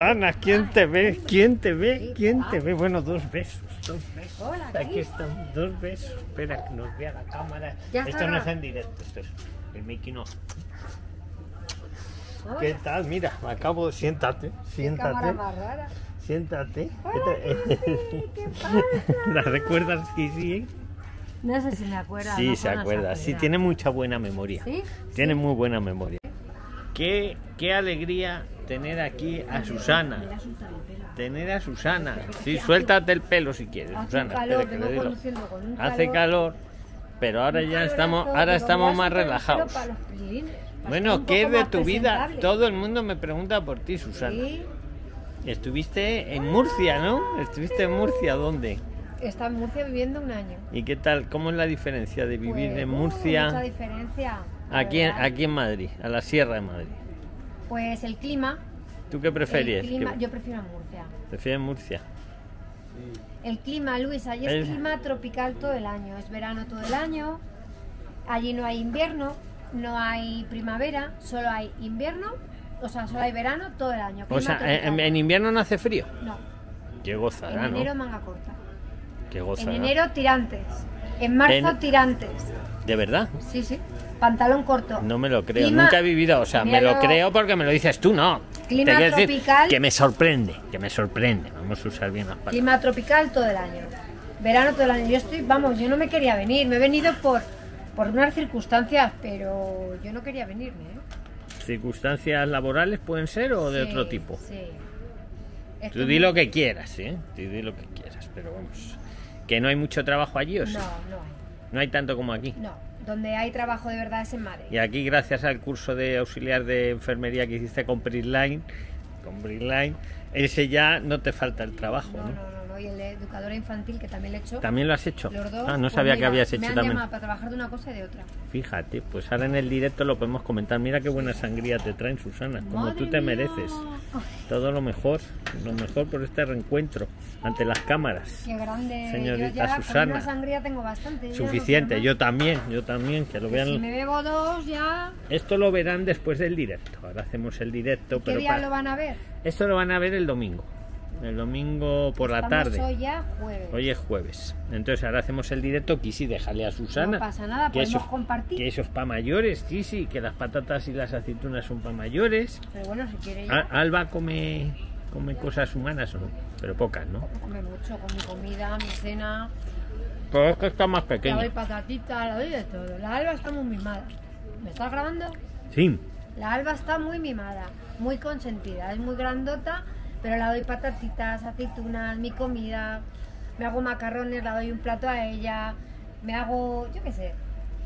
Ana, ¿quién te ve? ¿Quién te ve? ¿Quién te ve? Bueno, dos besos, dos besos. Hola, Aquí están, dos besos. Espera que nos vea la cámara. Esto no es en directo, esto es el of. Hola. ¿Qué tal? Mira, me acabo de... Siéntate, siéntate, siéntate. Hola, ¿Qué te- ¿Qué pasa? ¿La recuerdas, Kisi? No sé si me acuerda. Sí, no, se no acuerda. Sí, tiene mucha buena memoria. ¿Sí? Tiene muy buena memoria. Qué, qué alegría tener aquí a Susana. Tener a Susana. Sí, suéltate el pelo si quieres, Hace Susana. calor, que digo. Hace calor, pero ahora ya estamos, ahora estamos más relajados. Bueno, ¿qué de tu vida? Todo el mundo me pregunta por ti, Susana. Estuviste en Murcia, ¿no? Estuviste en Murcia, ¿dónde? está en Murcia viviendo un año. ¿Y qué tal? ¿Cómo es la diferencia de vivir Pues, en uh, Mucha Murcia diferencia. aquí en, verdad. aquí en Madrid, a la Sierra de Madrid? Pues el clima. ¿Tú qué prefieres? El clima ¿Qué- yo prefiero Murcia. ¿Prefieres Murcia? El clima, Luis, allí es El- clima tropical todo el año. Es verano todo el año. Allí no hay invierno, no hay primavera, solo hay invierno. O sea, solo hay verano todo el año. O sea, en, en invierno no hace frío. No, Qué en gozará, enero ¿no? manga corta. Qué En gozará. enero tirantes. En marzo En- tirantes. ¿De verdad? Sí, sí. Pantalón corto. No me lo creo, Clima- nunca he vivido, o sea, me lo creo porque me lo dices tú, no. Clima Te quiero decir tropical. que me sorprende, que me sorprende. Vamos a usar bien las palabras. Clima tropical todo el año. Verano todo el año. Yo estoy, vamos, yo no me quería venir. Me he venido por, por unas circunstancias, pero yo no quería venirme. ¿eh? ¿Circunstancias laborales pueden ser o de Sí, otro tipo? Sí. Tú Estoy di lo que quieras, ¿eh? Tú di lo que quieras, pero vamos. ¿Que no hay mucho trabajo allí o sí? No, no hay. No hay tanto como aquí. No. Donde hay trabajo de verdad es en Madrid. Y aquí, gracias al curso de auxiliar de enfermería que hiciste con Prisline, con Prisline, ese ya no te falta el trabajo, No, ¿no? no, no, no. Y el de educadora infantil, que también le he hecho. ¿También lo has hecho? Los dos. Ah, no pues sabía que mira, habías hecho me han también. llamado para trabajar de una cosa y de otra. Fíjate, pues ahora en el directo lo podemos comentar. Mira qué buena sangría te traen, Susana, como Madre tú te mía. mereces. Todo lo mejor, lo mejor por este reencuentro ante las cámaras. Qué grande. Señorita yo ya con Susana. una sangría tengo bastante. no Suficiente, yo también, yo también, que lo Que vean. Si me bebo dos ya. Esto lo verán después del directo. Ahora hacemos el directo, ¿Qué pero día para- lo van a ver? esto lo van a ver el domingo. El domingo por la Estamos tarde. Hoy ya jueves. Hoy es jueves. Entonces ahora hacemos el directo. Kisi, déjale a Susana. No pasa nada, que podemos eso, compartir. que eso es para mayores, Kisi. Que las patatas y las aceitunas son para mayores. Pero bueno, si quiere ya. Al- Alba come, come cosas humanas o no, pero pocas, ¿no? Come mucho con mi comida, mi cena. Pero es que está más Le doy pequeña. patatita, le doy de todo. La Alba está muy mimada. ¿Me estás grabando? Sí. La Alba está muy mimada, muy consentida. Es muy grandota, pero le doy patatitas, aceitunas, mi comida. Me hago macarrones, le doy un plato a ella. Me hago, yo qué sé,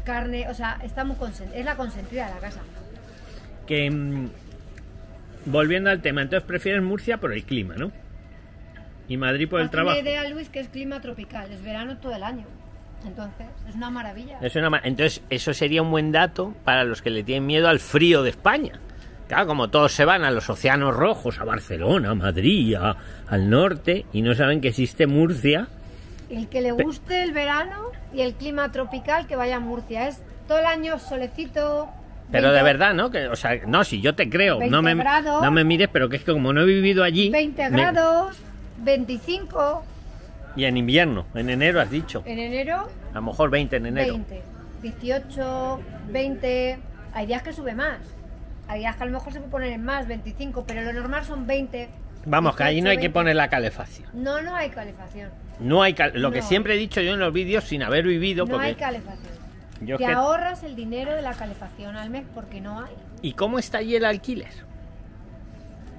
carne. O sea, está muy. Es la consentida de la casa. Que mm, volviendo al tema, entonces prefieres Murcia por el clima, ¿no? Y Madrid por el trabajo. idea, Luis, que es clima tropical. Es verano todo el año. Entonces, es una maravilla. Es una ma- Entonces, eso sería un buen dato para los que le tienen miedo al frío de España. Claro, como todos se van a los océanos rojos, a Barcelona, a Madrid, a- al norte, y no saben que existe Murcia. El que le guste el verano y el clima tropical, que vaya a Murcia. Es todo el año solecito. Pero 20 de verdad, ¿no? Que, o sea, no, si yo te creo, 20 no me, grados. no me mires, pero que es que como no he vivido allí. 20 me- grados, 25 y en invierno, en enero has dicho. en enero, A lo mejor 20 en enero. 20, 18, 20. Hay días que sube más. Hay días que a lo mejor se puede poner en más, 25, pero lo normal son 20. Vamos, que ahí no hay 18, que 20. poner la calefacción. No, no hay calefacción. No hay cal- lo que siempre he dicho yo en los vídeos sin haber vivido, No porque hay calefacción. yo Te que- ahorras el dinero de la calefacción al mes porque no hay. ¿Y cómo está allí el alquiler?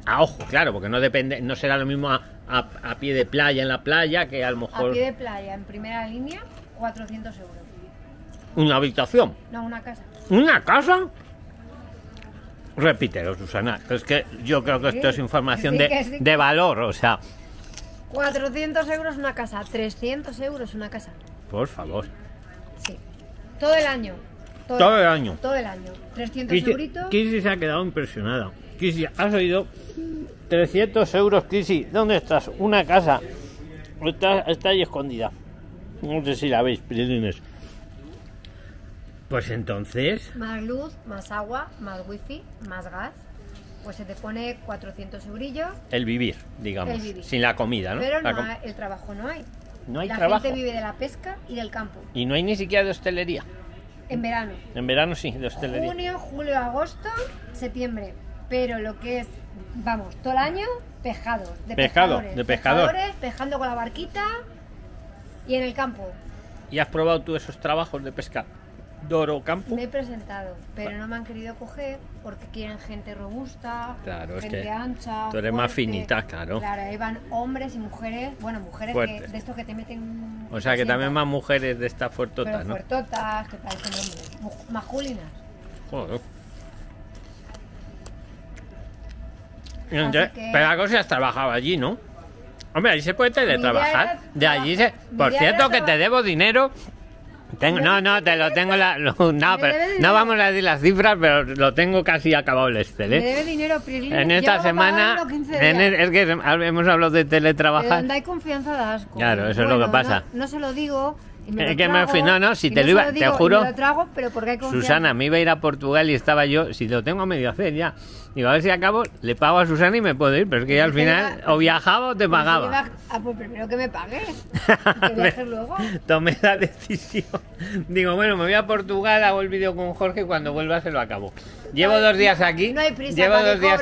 A ojo, claro, porque no depende, no será lo mismo a, a- a pie de playa en la playa que a lo A mejor pie de playa, en primera línea, 400 euros. una habitación. No, una casa. ¿Una casa? Repítelo, Susana. Es que yo creo que esto es información Sí, de, sí. de valor, o sea, 400 euros una casa, 300 euros una casa. por favor. Sí. Todo el año. Todo el año. Todo el año. 300 Kisi, euritos. Kisi se ha quedado impresionada. Kisi, has oído 300 euros, Kisi. ¿Dónde estás? Una casa. Está, está ahí escondida. No sé si la veis, prilines. Pues entonces, Más luz, más agua, más wifi, más gas. pues se te pone 400 eurillos. El vivir, digamos. El vivir. Sin la comida, ¿no? Pero no com- hay- el trabajo no hay. No hay la trabajo. gente vive de la pesca y del campo. Y no hay ni siquiera de hostelería. En verano. En verano sí, de hostelería. Junio, julio, agosto, septiembre. Pero lo que es, vamos, todo el año, pescados. De Pescado, pescadores, de pescador. pescadores, pescando con la barquita y en el campo. ¿Y has probado tú esos trabajos de pesca? Doro Campo. Me he presentado, pero no me han querido coger porque quieren gente robusta, Claro, es gente que ancha. tú eres más finita, claro. Claro, ahí van hombres y mujeres, bueno, mujeres que, de estos que te meten. O sea que también más mujeres de esta fuertota, Pero ¿no? fuertotas, que parecen hombres, masculinas. Joder. Entonces, que- cosa has trabajado allí, ¿no? Hombre, ahí se puede teletrabajar. era De allí se... Por cierto, que te debo dinero. Tengo... No, no, te lo tengo la... lo- No, Me pero no vamos a decir las cifras, pero lo tengo casi acabado el Excel, Me ¿eh? debe dinero, Prilín. En esta semana... pagando 15 en el- es que hemos hablado de Pero teletrabajar. donde hay confianza da asco. Claro, eso es lo que Bueno, pasa. No, no se lo digo. Y me Es lo que me trago, fui- no, no, si te no lo iba- te digo, juro. Me lo trago, pero porque hay confianza. Susana, me iba a ir a Portugal y estaba yo, si lo tengo a medio hacer ya. Digo, a ver si acabo, le pago a Susana y me puedo ir, pero es que ya al final o viajaba o te pagaba. Ah, pues primero que me pagues. Que viajes luego. Tomé la decisión. Digo, bueno, me voy a Portugal, hago el vídeo con Jorge y cuando vuelva se lo acabo. Llevo dos días aquí. no hay prisa Llevo dos días.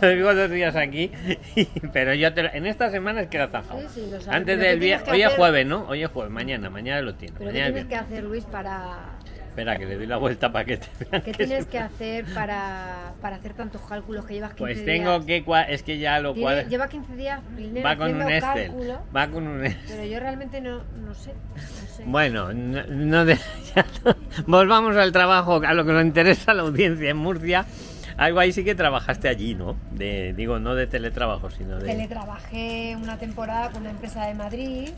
llevo dos días aquí. pero yo te lo- en esta semana es que lo he zanjado. Sí, sí, lo sabes, Antes del ¿qué tienes viaje. que Hoy es jueves, ¿no? Hoy es jueves, mañana, mañana lo tiene. Pero ¿qué mañana tienes que viernes. hacer, Luis, para... Espera, que le doy la vuelta para que te vean ¿Qué que tienes que hacer para, para hacer tantos cálculos que llevas 15 Pues días? tengo que... cua- Es que ya lo cuadro. Lleva 15 días Va con un Excel. cálculo, Va con un Excel. pero yo realmente no, no sé. No sé. Bueno, no, no de- no. volvamos al trabajo, a lo que nos interesa a la audiencia en Murcia. Algo ahí sí que trabajaste allí, ¿no? De, digo, no de teletrabajo, sino de... Teletrabajé una temporada con una empresa de Madrid,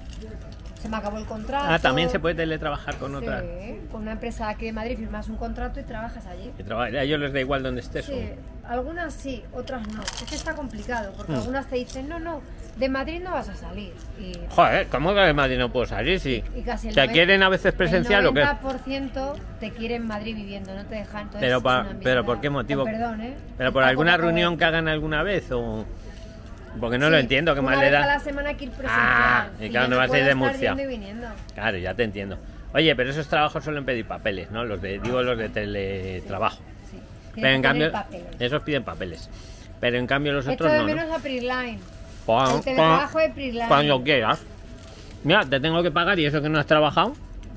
se me acabó el contrato. Ah, también se puede teletrabajar con otra. Con una empresa aquí de Madrid firmas un contrato y trabajas allí. Traba- A ellos les da igual donde estés. Sí, ¿o? Algunas sí, otras no. Es que está complicado, porque Hmm. algunas te dicen, no, no, de Madrid no vas a salir. Y, Joder, ¿cómo que de Madrid no puedo salir? Sí. y casi el ¿Te noven- quieren a veces presencial o el qué? 90% te quieren en Madrid viviendo, no te dejan. Entonces, Pero pa- pero ¿por qué motivo? Con perdón, ¿eh? ¿Pero por alguna reunión que hagan alguna vez o...? Porque no Sí, lo entiendo, que más le da... la semana que ir presencial. Ah, y claro, yo no vas a ir de Murcia. y. Claro, ya te entiendo. Oye, pero esos trabajos suelen pedir papeles, ¿no? Los de, digo los de teletrabajo. Pero en cambio, papeles. esos piden papeles. Pero en cambio los Echo otros de no, ¿no? menos a Prisline. Cuando- el teletrabajo de. Cuando quieras. Mira, te tengo que pagar y eso que no has trabajado,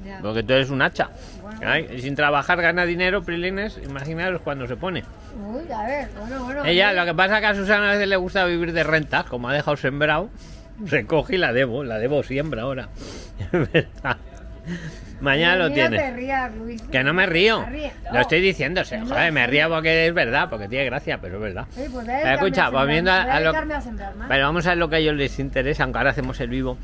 Ya. porque tú eres un hacha. Bueno. Y sin trabajar gana dinero, Prilines, imaginaros cuando se pone. Uy, a ver, bueno, bueno. Ella, lo que pasa es que a Susana a veces le gusta vivir de rentas, como ha dejado sembrado, recoge y la debo, la debo siempre ahora. Mañana lo tienes. te rías, Luis. Que no me río. Lo estoy diciendo, No, joder, me río porque es verdad, porque tiene gracia, pero es verdad. Pues escucha, volviendo a, lo a sembrar. Pero vamos a ver lo que a ellos les interesa, aunque ahora hacemos el vivo.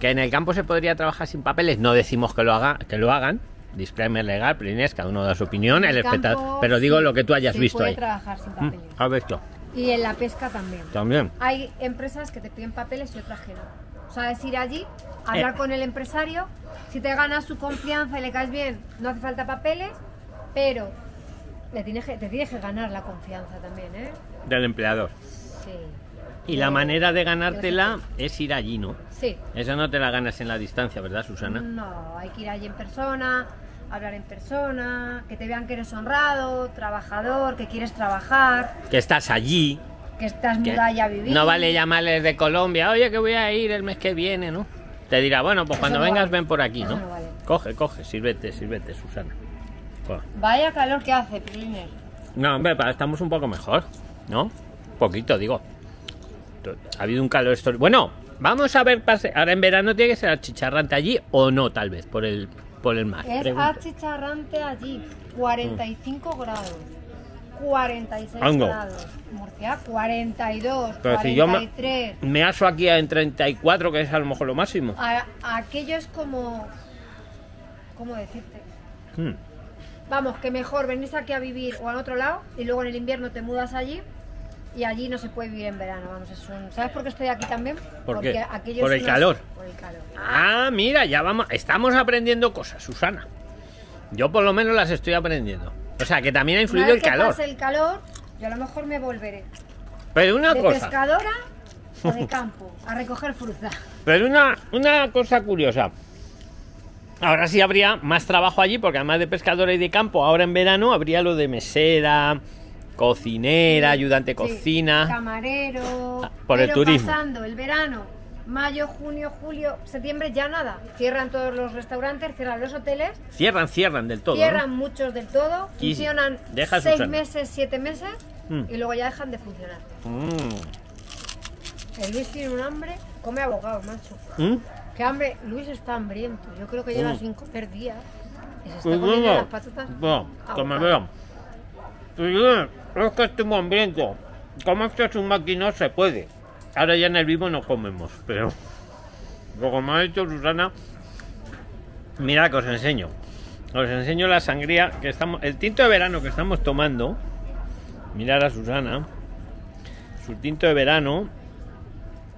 Que en el campo se podría trabajar sin papeles. No decimos que lo, haga, que lo hagan. Disclaimer legal, Plinés, cada uno da su opinión, el el espectador. Pero digo lo que tú hayas se visto puede ahí. trabajar sin Mm, papeles. ¿Has visto? Y en la pesca también. También. Hay empresas que te piden papeles y otras que no. O sea, es ir allí, hablar Eh. con el empresario. Si te ganas su confianza y le caes bien, no hace falta papeles, pero le tienes que, te tienes que ganar la confianza también, ¿eh? Del empleador. Sí. Y la manera de ganártela es ir allí, ¿no? Sí. Esa no te la ganas en la distancia, ¿verdad, Susana? No, hay que ir allí en persona, hablar en persona, que te vean que eres honrado, trabajador, que quieres trabajar, Que estás allí. que estás mudada ya a vivir. no vale llamarles de Colombia, oye, que voy a ir el mes que viene, ¿no? Te dirá, bueno, pues cuando vengas vale. ven por aquí, ¿no? no vale. Coge, coge, sírvete, sírvete, Susana. Vaya calor que hace, Priliner. No, hombre, estamos un poco mejor, ¿no? Poquito, digo. Ha habido un calor esto. Bueno, vamos a ver, pase- ahora en verano tiene que ser achicharrante allí o no, tal vez, por el, por el mar. Es achicharrante allí, 45 grados. 46 Ando. grados. Murcia, 42, Pero si yo me- 43. Me aso aquí en 34, que es a lo mejor lo máximo. A- aquello es como... ¿Cómo decirte? Hmm. Vamos, que mejor venís aquí a vivir o al otro lado y luego en el invierno te mudas allí y allí no se puede vivir en verano. Vamos, es un... ¿Sabes por qué estoy aquí también? ¿Por Porque qué? aquello ¿Por el calor? Por el calor. Ah, mira, ya vamos. Estamos aprendiendo cosas, Susana. Yo por lo menos las estoy aprendiendo. O sea, que también ha influido el calor. pase el calor, Yo a lo mejor me volveré. Pero una de cosa, pescadora o de campo, a recoger fruta. pero una, una cosa curiosa. Ahora sí habría más trabajo allí, porque además de pescadora y de campo, ahora en verano habría lo de mesera, cocinera, ayudante de Sí, cocina. Camarero. Ah, por el turismo. pasando el verano, mayo, junio, julio, septiembre, ya nada. Cierran todos los restaurantes, cierran los hoteles, Cierran, cierran del todo. ¿no? cierran muchos del todo, Y funcionan deja seis meses, siete meses Mm. y luego ya dejan de funcionar. Mm. El Luis tiene un hambre, come abogado, macho. ¿Mm? Qué hambre, Luis está hambriento. Yo creo que lleva Mm. sin comer días. Y se está Pues comiendo las patatas. ahogadas. veo. Pues es que estoy muy hambriento. Como esto es un máquina, se puede. Ahora ya en el vivo no comemos, pero. Como ha dicho Susana, mira que os enseño. Os enseño la sangría que estamos. El tinto de verano que estamos tomando. Mirad a Susana. Su tinto de verano.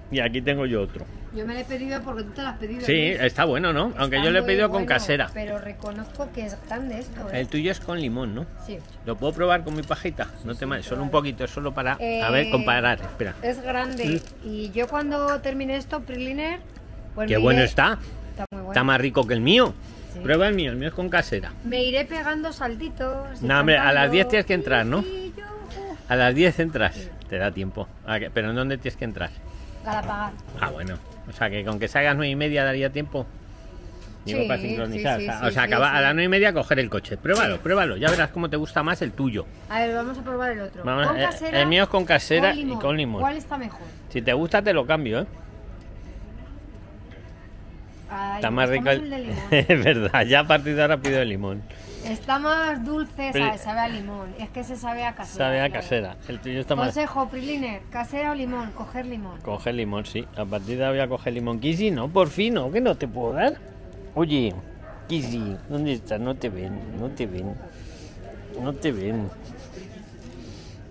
Y aquí tengo yo otro. Yo me lo he pedido porque tú te lo has pedido. Sí, está bueno, ¿no? Aunque Está yo lo he pedido con casera. Pero reconozco que es grande esto. ¿eh? El tuyo es con limón, ¿no? Sí. ¿Lo puedo probar con mi pajita? No te mal, solo un poquito, solo para... A Eh, ver, comparar, espera. Es grande. Y yo cuando termine esto, Priliner, pues Qué bueno iré- está. Está muy bueno. Está más rico que el mío. Sí. Prueba el mío, el mío es con casera. Me iré pegando saltitos. No, hombre, a las cantando. 10 tienes que entrar, ¿no? Y yo, uh, A las 10 entras, te da tiempo. Ah, ¿Pero en dónde tienes que entrar? Galapagar. Ah, bueno. O sea, que con que salgas 9 y media daría tiempo. Digo, Sí, para sincronizar. sí, sí, o sea, acaba- a las 9 y media coger el coche. Pruébalo, pruébalo. Ya verás cómo te gusta más el tuyo. A ver, vamos a probar el otro. Vamos, con eh, casera. el mío es con casera con y con limón. ¿Cuál está mejor? Si te gusta, te lo cambio, ¿eh? Ay, Está más rico el... el de limón. es verdad, ya a partir de ahora pido el limón. Está más dulce, sabe, sabe a limón. Es que se sabe a casera. Sabe a claro. casera. El tuyo está más... Consejo, Priliner, casera o limón, coger limón. Coge limón, sí. A partir de ahora voy a coger limón. Kissy, no, por fin, no, que no te puedo dar. Oye, Kissy, ¿dónde estás? No te ven, no te ven. No te ven.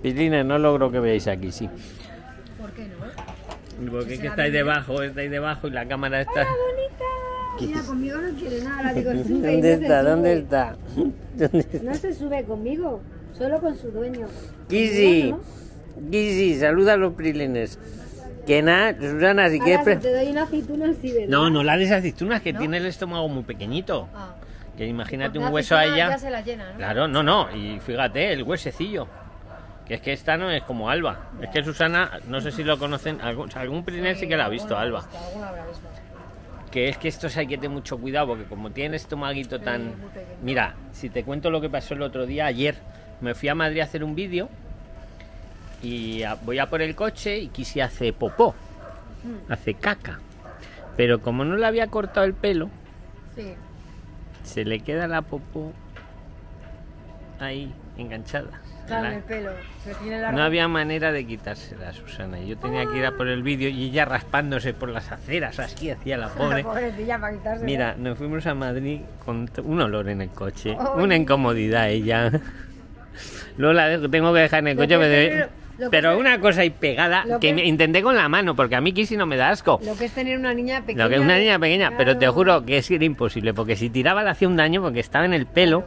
Pilina, no logro que veáis aquí, sí. ¿Por qué no? Porque es que estáis debajo, estáis debajo y la cámara está... bonita! Mira, conmigo no quiere nada. Digo, sube ¿Dónde no se está? ¿Dónde sube. está? ¿Dónde está? No se sube conmigo, solo con su dueño. Kissy, Conmigo Kissy, saluda a los prilines. Que nada, Susana, si no. quieres... Ahora, pre- si te doy una aceituna, sí, ¿verdad? No, no la de esas aceitunas que ¿No? tiene el estómago muy pequeñito. Ah. Que imagínate Porque un hueso a ella. Ya se la llena, ¿no? Claro, no, no. Y fíjate, el huesecillo. Que es que esta no es como Alba. Es que Susana, no sé si lo conocen, algún, algún primer sí que la ha visto, Alba. habrá visto. Que es que estos hay que tener mucho cuidado porque como tiene estomaguito tan... Mira, si te cuento lo que pasó el otro día, ayer, me fui a Madrid a hacer un vídeo y voy a por el coche y quise hacer popó, Mm, hace caca. Pero como no le había cortado el pelo, Sí. se le queda la popó ahí enganchada. Claro, La- el pelo. Se tiene largo. No había manera de quitársela, Susana. Yo tenía que ir a por el vídeo y ella raspándose por las aceras, así hacía la pobre. Para quitárselo. Mira, nos fuimos a Madrid con un olor en el coche, una incomodidad ella. Luego la dejo- tengo que dejar en el coche, pero- una cosa ahí pegada que que- me- intenté con la mano, porque a mí Kissy no me da asco. Lo que es tener una niña pequeña. Lo que es una niña pequeña, pero te juro que es que era imposible, porque si tiraba le hacía un daño porque estaba en el pelo.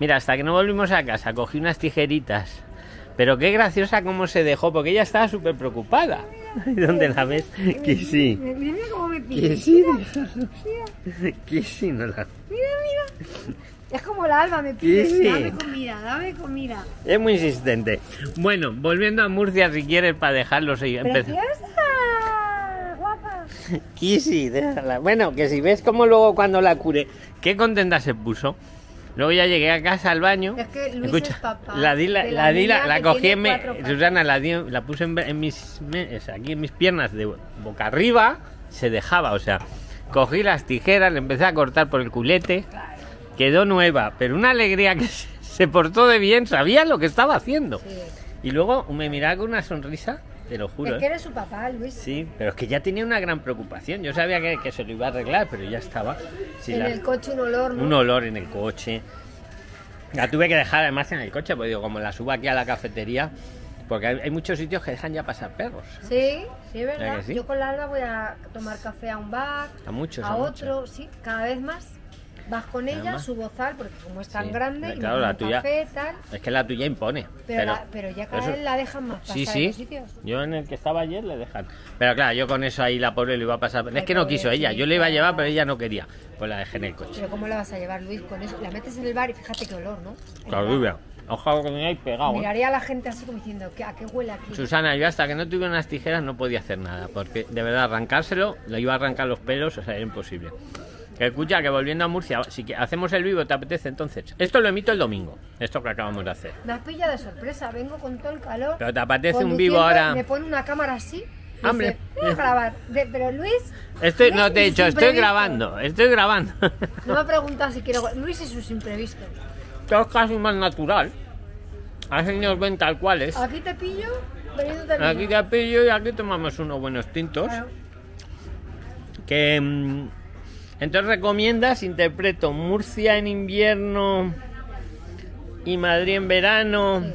Mira, hasta que no volvimos a casa, cogí unas tijeritas. Pero qué graciosa cómo se dejó, porque ella estaba súper preocupada. ¿Dónde la ves? Que sí. Mira, cómo me pide. Que sí. Que sí, no la... mira, mira. Es como la alba, me pide. Sí. Dame comida, dame comida. Es muy insistente. Bueno, volviendo a Murcia, si quieres, para dejarlos y empezar. Kissy, déjala. Bueno, que si ves cómo luego cuando la curé, qué contenta se puso. Luego ya llegué a casa al baño. Es que Luis Escucha, es papá la di, la, la di, la, la cogí en patas. Susana, la, di, la puse en, en mis, me- aquí en mis piernas de boca arriba, se dejaba, o sea, cogí las tijeras, le empecé a cortar por el culete, quedó nueva, pero una alegría que se, se portó de bien, sabía lo que estaba haciendo. Sí. Y luego me miraba con una sonrisa, te lo juro. Es que ¿eh? eres su papá, Luis. Sí, pero es que ya tenía una gran preocupación. Yo sabía que, que se lo iba a arreglar, pero ya estaba. En la- el coche un olor, ¿no? un olor en el coche. La tuve que dejar además en el coche, porque digo, como la subo aquí a la cafetería, porque hay, hay muchos sitios que dejan ya pasar perros. Sí, sí, es ¿Verdad sí? Yo con la alba voy a tomar café a un bar, A muchos, a a otro, sí, cada vez más. Vas con ella, Además. su bozal, porque como es tan Sí, grande, y claro, la tuya- café, tal, Es que la tuya impone. pero, la- pero ya cada eso- vez la dejan más pasar Sí, sí. sitios. Yo en el que estaba ayer le dejan. Pero claro, yo con eso ahí la pobre le iba a pasar. Es que no quiso ella. Yo le iba a llevar, pero ella no quería. Pues la dejé en el coche. Pero ¿cómo la vas a llevar, Luis, con eso? La metes en el bar y fíjate qué olor, ¿no? Claro. Ojalá que me hayáis pegado. ¿eh? Miraría a la gente así como diciendo, ¿qué- ¿a qué huele aquí? Susana, yo hasta que no tuviera unas tijeras no podía hacer nada. Porque de verdad, arrancárselo, le iba a arrancar los pelos, o sea, era imposible. Que Escucha, que volviendo a Murcia, si hacemos el vivo, ¿te apetece entonces? Esto lo emito el domingo, esto que acabamos de hacer. Me has pillado de sorpresa, vengo con todo el calor. Pero te apetece un vivo ahora. Me pone una cámara así. Hombre. voy a grabar. De- pero Luis. Estoy, Luis no te he dicho, estoy grabando, estoy grabando. No me ha preguntado si quiero. Luis y sus imprevistos. Esto es casi más natural. Así nos ven tal cuales. Aquí te pillo, veniéndote Aquí te pillo y aquí tomamos unos buenos tintos. Claro. Que mm, entonces recomiendas, interpreto Murcia en invierno y Madrid en verano, Sí.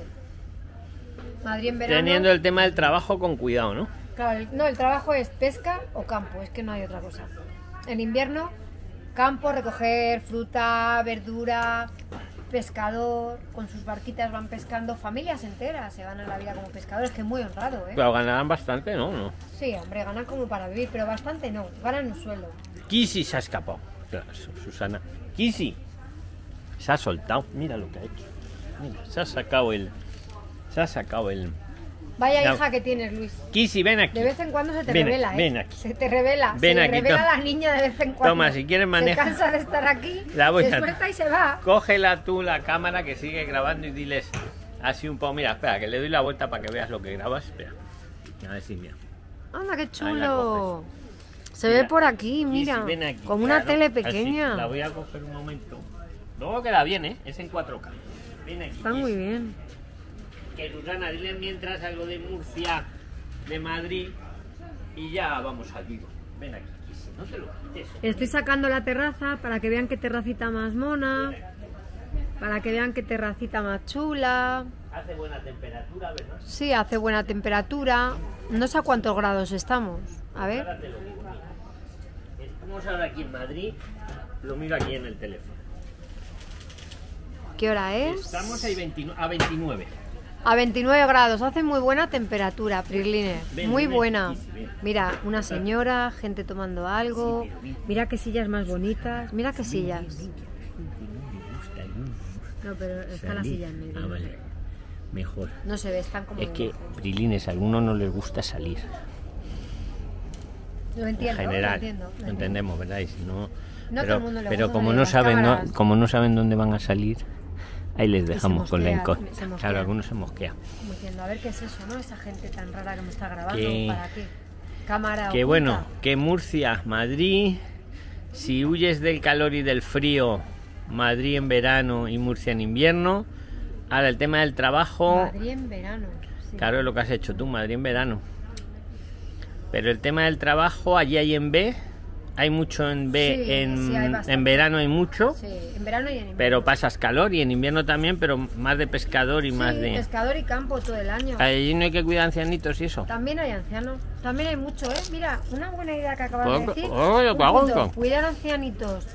Madrid en verano. teniendo el tema del trabajo con cuidado, ¿no? Claro, el- no, el trabajo es pesca o campo, es que no hay otra cosa. En invierno, campo, recoger fruta, verdura, pescador, con sus barquitas van pescando, familias enteras se ganan la vida como pescadores, que es muy honrado, ¿eh? Pero ganarán bastante, ¿no? no. Sí, hombre, ganan como para vivir, pero bastante no, ganan un sueldo. Kisi se ha escapado. Claro, Susana. Kisi se ha soltado. Mira lo que ha hecho. Mira, se ha sacado el. Se ha sacado el. Vaya Ya. hija que tienes, Luis. Kisi, ven aquí. De vez en cuando se te Ven revela, ¿eh? ven aquí. Se te revela. Ven se aquí, revela toma. la niña de vez en cuando. Toma, si quieres maneja. Se cansa de estar aquí, La voy se a- suelta y se va. Cógela tú la cámara que sigue grabando y diles así un poco. Mira, espera, que le doy la vuelta para que veas lo que grabas. Espera. A ver si mira. Anda, qué chulo. Se Mira. ve por aquí, mira. Aquí, como una tele así. pequeña. La voy a coger un momento. Luego queda bien, ¿eh? Es en 4K. Ven aquí. Está muy bien. Que Susana, dile mientras algo de Murcia, de Madrid y ya vamos al vivo. Ven aquí, Kisi, no te lo quites. Estoy sacando la terraza para que vean qué terracita más mona, para que vean qué terracita más chula. Hace buena temperatura, ¿verdad? Sí, hace buena temperatura. No sé a cuántos grados estamos. A ver. Estamos ahora aquí en Madrid, lo miro aquí en el teléfono. ¿Qué hora es? Estamos ahí 29 a 29. A 29 grados. Hace muy buena temperatura, Prilines. Muy buena. Mira, una señora, gente tomando algo. Mira qué sillas más bonitas. Mira qué sillas. No, pero está la silla en medio. Ah, vale. Mejor. No se ve, están como. Es que, lejos. Brilines, a algunos no les gusta salir. Lo En entiendo. lo general, entiendo, lo lo entiendo. entendemos, ¿verdad? Y si no, No pero, todo el mundo le pero como no saben, no, como no saben dónde van a salir, ahí les dejamos con la incógnita. Claro, algunos se mosquean. A ver qué es eso, ¿no? Esa gente tan rara que me está grabando. Que- ¿Para qué? Cámara. Que oculta. bueno, que Murcia, Madrid, si huyes del calor y del frío, Madrid en verano y Murcia en invierno. Ahora el tema del trabajo, Madrid en verano. sí. claro, es lo que has hecho tú, Madrid en verano. Pero el tema del trabajo, allí hay en B, hay mucho en B, Sí, en, sí, en verano hay mucho, Sí, en verano y en invierno. pero pasas calor y en invierno también, pero más de pescador y más de... pescador y campo todo el año. Allí no hay que cuidar ancianitos y eso. También hay ancianos. También hay mucho, ¿eh? Mira, una buena idea que acabas de decir. Cuidar ancianitos.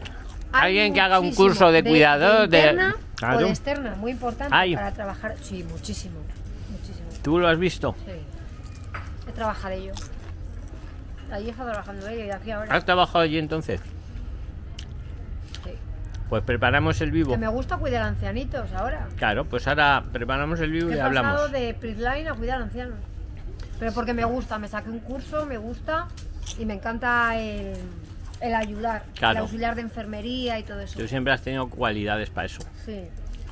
Hay Alguien que haga un curso de cuidador de- interna Claro. o de externa, muy importante Hay. para trabajar. Sí, muchísimo. Muchísimo. ¿Tú lo has visto? Sí. He trabajado yo. Allí está trabajando ella y aquí ahora. ¿Has trabajado allí entonces? Sí. Pues preparamos el vivo. Que me gusta cuidar ancianitos ahora. Claro, pues ahora preparamos el vivo He y pasado hablamos. de Prisline a cuidar ancianos. Pero porque me gusta, me saqué un curso, me gusta y me encanta el, el ayudar, el auxiliar de enfermería y todo eso. Tú siempre has tenido cualidades para eso. Sí.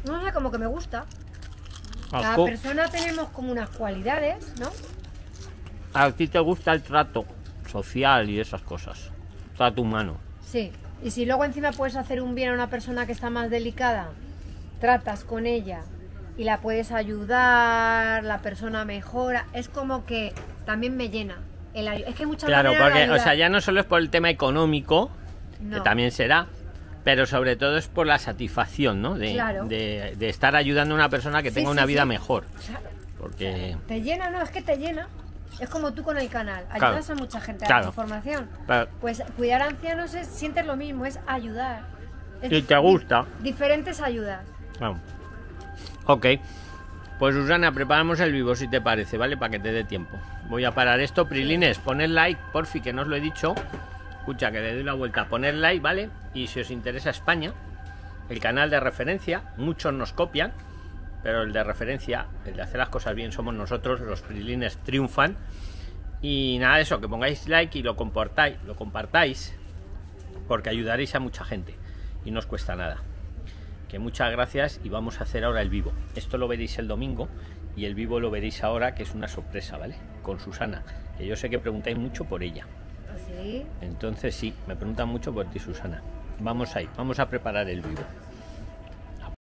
No sé, como que me gusta. Cada persona tenemos como unas cualidades, ¿no? a ti te gusta el trato social y esas cosas. Trato humano. Sí. Y si luego encima puedes hacer un bien a una persona que está más delicada, tratas con ella y la puedes ayudar, la persona mejora, es como que también me llena. El es que muchas Claro, porque, o sea, ya no solo es por el tema económico, que también será, pero sobre todo es por la satisfacción, ¿no? De, Claro. de- de estar ayudando a una persona que Sí, tenga sí, una vida sí. mejor. Claro. Porque, Te llena, no, es que te llena. Es como tú con el canal, Claro. ayudas a mucha gente a la información. Pues cuidar a ancianos es, sientes lo mismo, es ayudar. Es Y te gusta. Diferentes ayudas. Claro. Ok. Pues Susana, preparamos el vivo si te parece, ¿vale? Para que te dé tiempo. Voy a parar esto. Prilines, poned like, porfi, que no os lo he dicho. Escucha, que le doy la vuelta. Poned like, ¿vale? Y si os interesa España, el canal de referencia, muchos nos copian, pero el de referencia, el de hacer las cosas bien, somos nosotros, los Prilines triunfan. Y nada de eso, que pongáis like y lo compartáis, lo compartáis, porque ayudaréis a mucha gente y no os cuesta nada que muchas gracias y vamos a hacer ahora el vivo. Esto lo veréis el domingo y el vivo lo veréis ahora, que es una sorpresa, ¿vale? Con Susana, que yo sé que preguntáis mucho por ella. Así. Entonces sí, me preguntan mucho por ti, Susana. Vamos ahí, vamos a preparar el vivo.